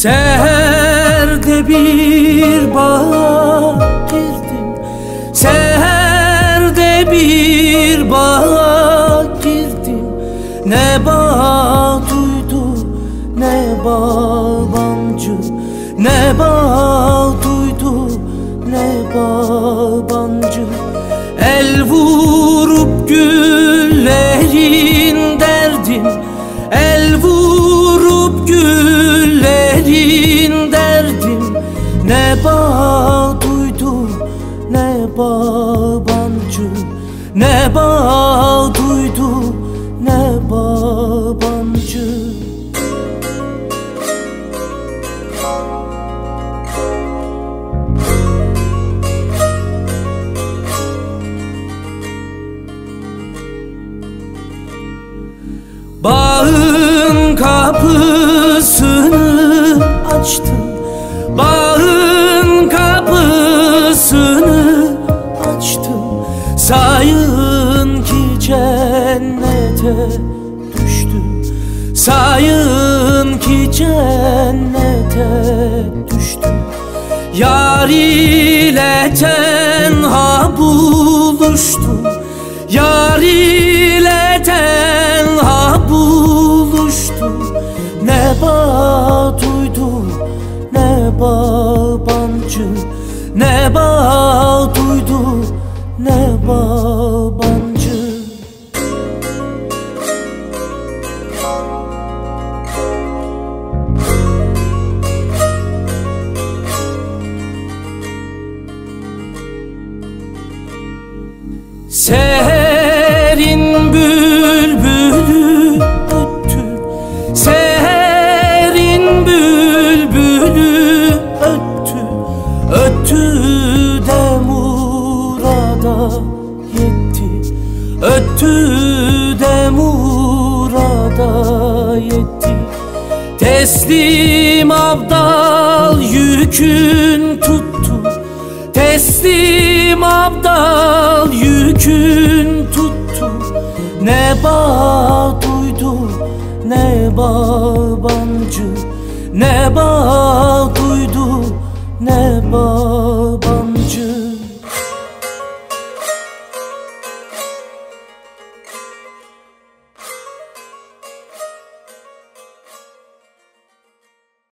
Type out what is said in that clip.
Seherde bir bağa girdim. Seherde bir bağa girdim. Ne bağ duydu ne babancı. Ne bağ duydu ne babancı. El vurup güllerin Ne bağ duydu ne babancı Ne bağ duydu ne babancı Bağın kapısını Sayın ki cennete düştüm. Yar ile tenha buluştum. Yar ile tenha buluştum. Ne bağ duydum ne babancı Ne bağ duydum ne babancı Seherin bülbülü öttü Seherin bülbülü öttü Öttü de murada yetti. Öttü de murada yetti. Teslim abdal yükün tuttu. Teslim abdal yükün ne bağ duydu ne bağ bancı. Ne bağ duydu ne bağ